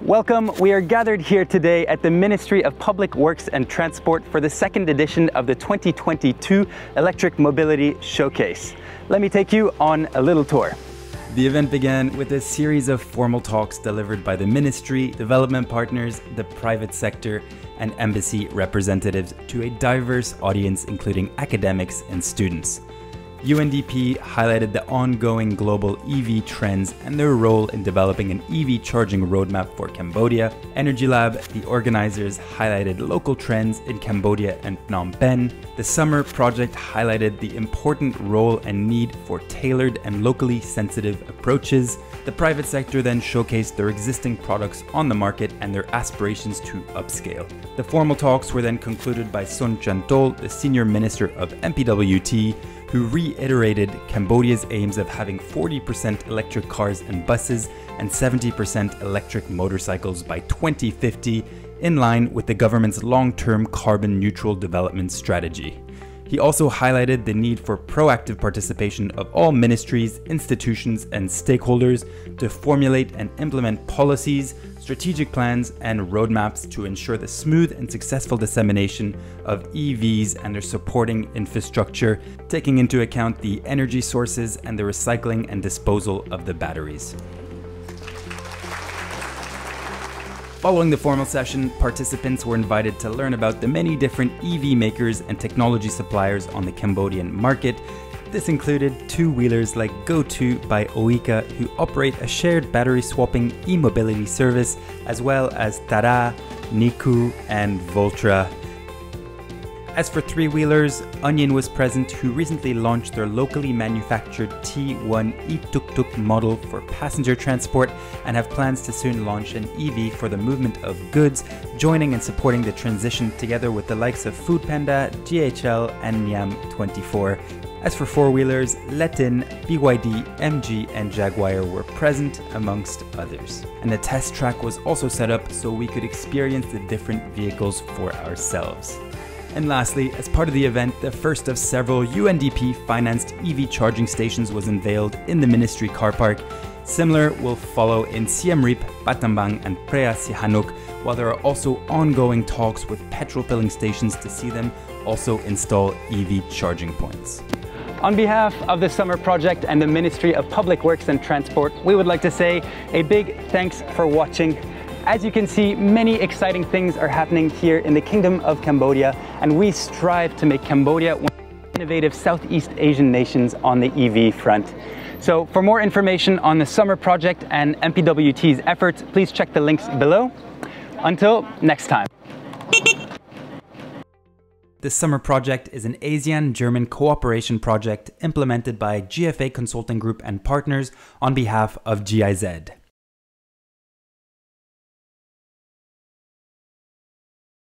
Welcome. We are gathered here today at the Ministry of Public Works and Transport for the second edition of the 2022 Electric Mobility Showcase. Let me take you on a little tour. The event began with a series of formal talks delivered by the ministry, development partners, the private sector, and embassy representatives to a diverse audience including academics and students. UNDP highlighted the ongoing global EV trends and their role in developing an EV charging roadmap for Cambodia. Energy Lab, the organizers, highlighted local trends in Cambodia and Phnom Penh. The SMMR project highlighted the important role and need for tailored and locally sensitive approaches. The private sector then showcased their existing products on the market and their aspirations to upscale. The formal talks were then concluded by Sun Chanthol, the Senior Minister of MPWT, who reiterated Cambodia's aims of having 40% electric cars and buses and 70% electric motorcycles by 2050, in line with the government's long term carbon neutral development strategy. He also highlighted the need for proactive participation of all ministries, institutions, and stakeholders to formulate and implement policies, strategic plans, and roadmaps to ensure the smooth and successful dissemination of EVs and their supporting infrastructure, taking into account the energy sources and the recycling and disposal of the batteries. Following the formal session, participants were invited to learn about the many different EV makers and technology suppliers on the Cambodian market. This included two wheelers like GoTo by Oyika, who operate a shared battery swapping e mobility service, as well as Thada, Miku, and Voltra, as for three wheelers, Onion was present, who recently launched their locally manufactured T1 e tuk tuk model for passenger transport and have plans to soon launch an EV for the movement of goods, joining and supporting the transition together with the likes of Foodpanda, DHL, and Nham24. As for four wheelers, Letin, BYD, MG, and Jaguar were present, amongst others. And the test track was also set up so we could experience the different vehicles for ourselves. And lastly, as part of the event, the first of several UNDP financed EV charging stations was unveiled in the ministry car park. Similar will follow in Siem Reap, Battambang, and Preah Sihanouk, while there are also ongoing talks with petrol filling stations to see them also install EV charging points. On behalf of the SMMR Project and the Ministry of Public Works and Transport, we would like to say a big thanks for watching as you can see, many exciting things are happening here in the Kingdom of Cambodia, and we strive to make Cambodia one of the innovative Southeast Asian nations on the EV front. So for more information on the SMMR Project and MPWT's efforts, please check the links below. Until next time. The SMMR Project is an ASEAN-German cooperation project implemented by GFA Consulting Group and partners on behalf of GIZ.